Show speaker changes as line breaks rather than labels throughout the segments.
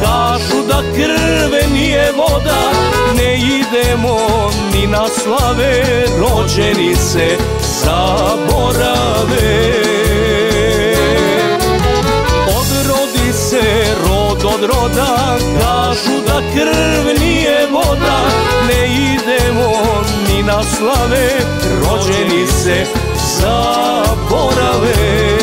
Kažu da krve nije voda. Ne idemo ni na slave Rođeni se zaborave. Odrodi se rod od roda Kažu da krv nije voda. Ne idemo ni na slave Rođeni se zaborave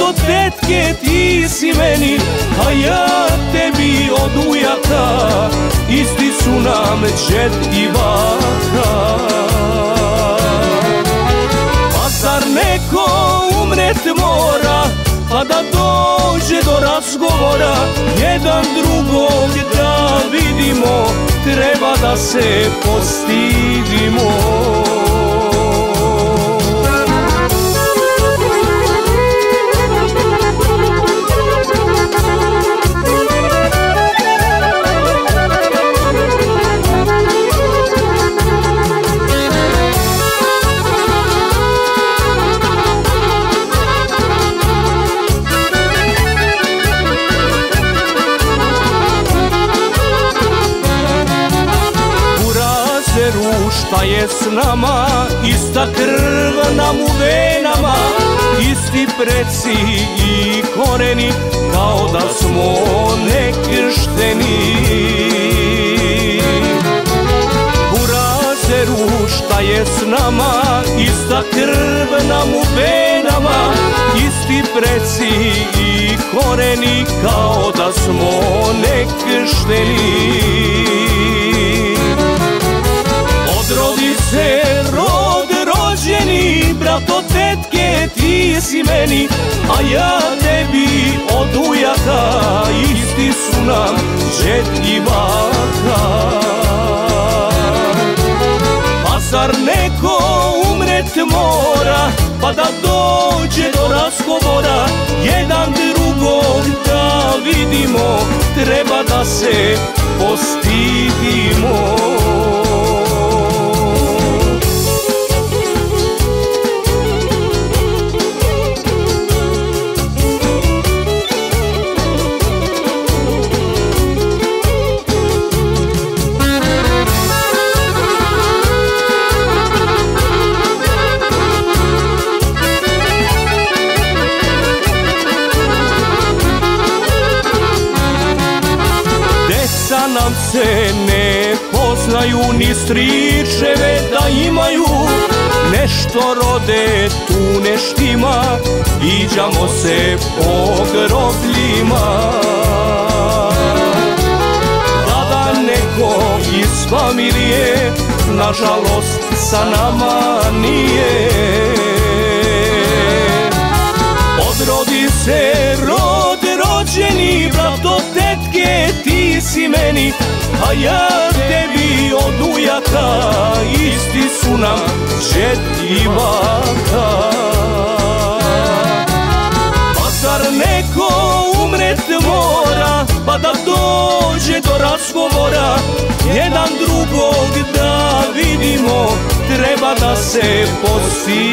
od tetke ti si meni A ja tebi od ujaka. Isti su nam džet i baka. Pa zar neko umret mora Pa da dođe do razgovora? Jedan drugog da vidimo Treba da se postidimo je s nama Ista krv nam u venama Isti preci i koreni Kao da smo nekršteni. Burazeru šta je s nama Ista krv nam u venama Isti preci i koreni Kao da smo nekršteni si meni, a ja tebi od ujaka, isti su nam baka. Pa zar neko umret mora, pa da dođe do razgovora, jedan drugog da vidimo, treba da se postidimo. Nam se ne poznaju ni stričeve da imaju. Nešto rode tu neštima, iđamo se po grobljima. Da neko iz familije, nažalost sa nama nije. Odrodi se rod rođeni, brat od tetke si meni, a ja tebi od ujaka, isti su nam baka. Pa zar neko umret mora, pa da dođe do razgovora, jedan drugog da vidimo, treba da se postidimo.